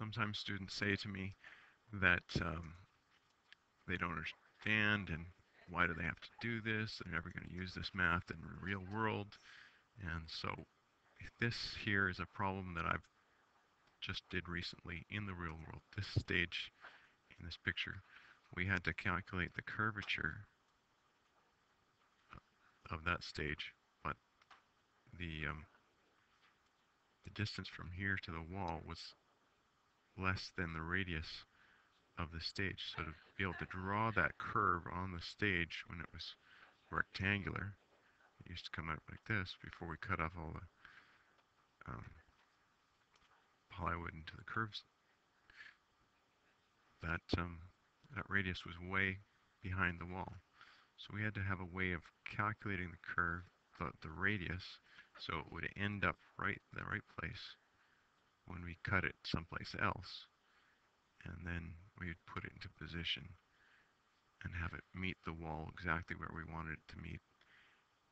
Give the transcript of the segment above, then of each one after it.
sometimes students say to me that um, they don't understand and why do they have to do this? They're never going to use this math in the real world. And so this here is a problem that I've just did recently in the real world. This stage in this picture, we had to calculate the curvature of that stage, but the um, the distance from here to the wall was less than the radius of the stage. So to be able to draw that curve on the stage when it was rectangular, it used to come out like this before we cut off all the um, plywood into the curves. That um, that radius was way behind the wall. So we had to have a way of calculating the curve, the, the radius, so it would end up right the right place when we cut it someplace else. And then we'd put it into position and have it meet the wall exactly where we wanted it to meet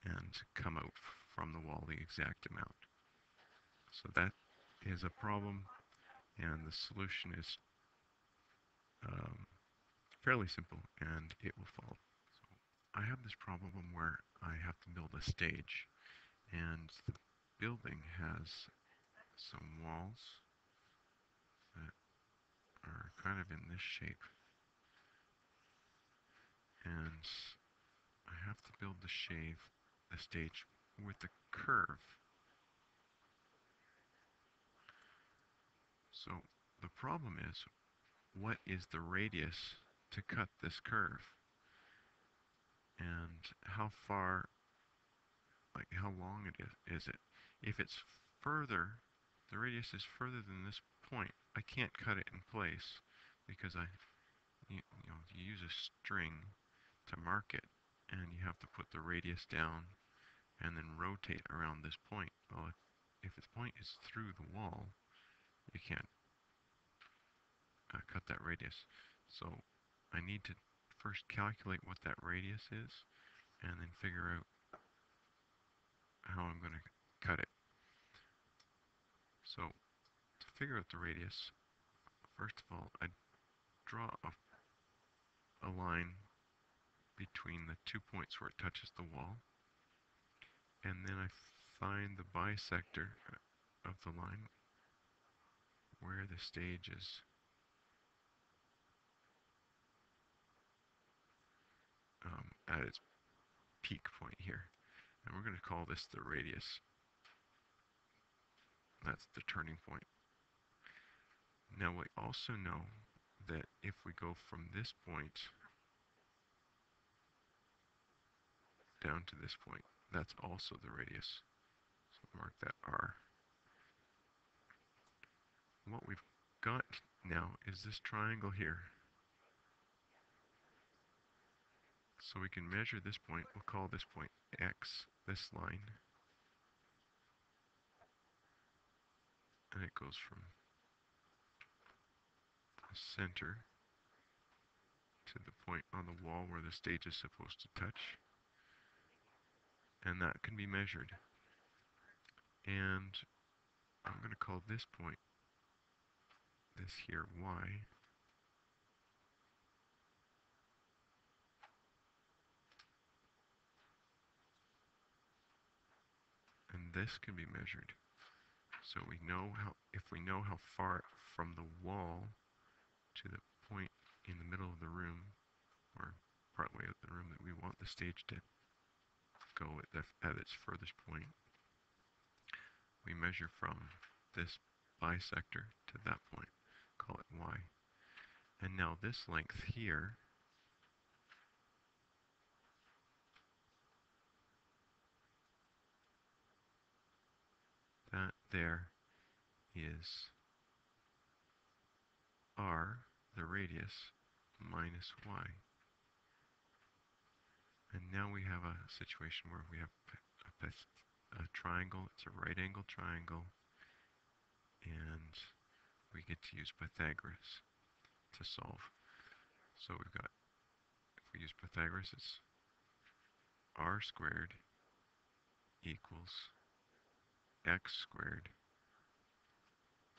and come out from the wall the exact amount. So that is a problem and the solution is um, fairly simple and it will fall. So I have this problem where I have to build a stage and the building has some walls that are kind of in this shape and I have to build the shave the stage with the curve So the problem is, what is the radius to cut this curve? And how far, like how long it is, is it? If it's further, the radius is further than this point, I can't cut it in place because I, you, you know, you use a string to mark it and you have to put the radius down and then rotate around this point. Well, if, if its point is through the wall, you can't uh, cut that radius. So I need to first calculate what that radius is and then figure out how I'm going to cut it. So to figure out the radius, first of all, I draw a, a line between the two points where it touches the wall and then I find the bisector of the line where the stage is um, at its peak point here. And we're going to call this the radius. That's the turning point. Now we also know that if we go from this point down to this point, that's also the radius. So mark that R. What we've got now is this triangle here. So we can measure this point, we'll call this point x, this line. And it goes from the center to the point on the wall where the stage is supposed to touch. And that can be measured. And I'm going to call this point, this here, y. And this can be measured. So we know how, if we know how far from the wall to the point in the middle of the room, or partway of the room that we want the stage to go at, the, at its furthest point, we measure from this bisector to that point, call it y. And now this length here that there is r, the radius, minus y. And now we have a situation where we have a, a triangle, it's a right angle triangle, and we get to use Pythagoras to solve. So we've got, if we use Pythagoras, it's r squared equals x squared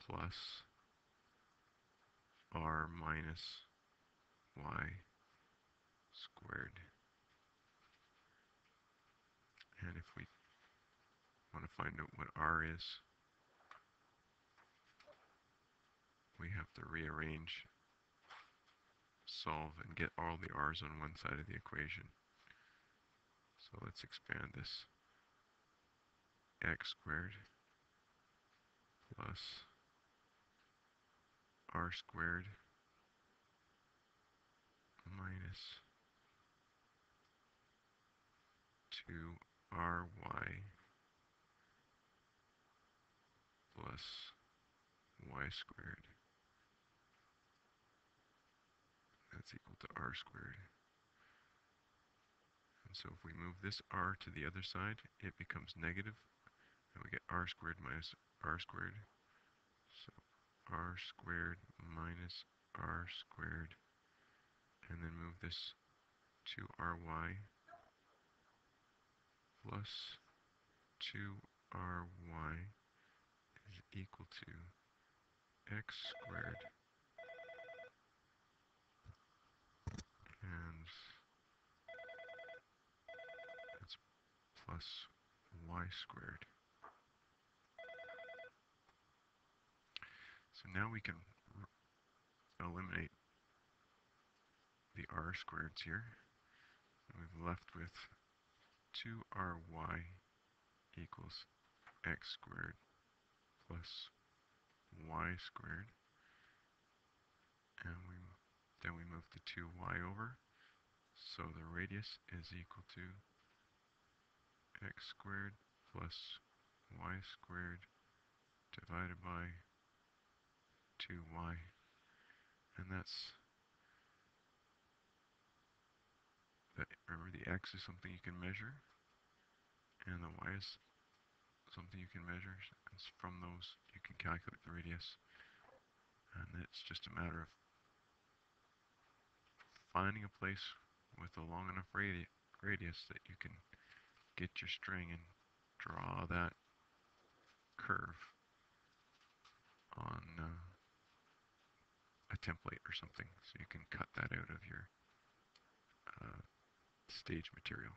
plus r minus y squared. And if we want to find out what r is, we have to rearrange, solve, and get all the r's on one side of the equation. So let's expand this. X squared plus r squared minus 2ry plus y squared. That's equal to r squared. And so if we move this r to the other side, it becomes negative, and we get r squared minus r squared. So r squared minus r squared, and then move this to ry plus 2ry is equal to x squared and that's plus y squared. So now we can eliminate the r squareds here. And we're left with 2ry equals x squared plus y squared. And we then we move the 2y over. So the radius is equal to x squared plus y squared divided by 2y. And that's, remember the x is something you can measure, and the y is something you can measure. And from those, you can calculate the radius. And it's just a matter of finding a place with a long enough radi radius that you can get your string and draw that curve on uh, template or something so you can cut that out of your uh, stage material.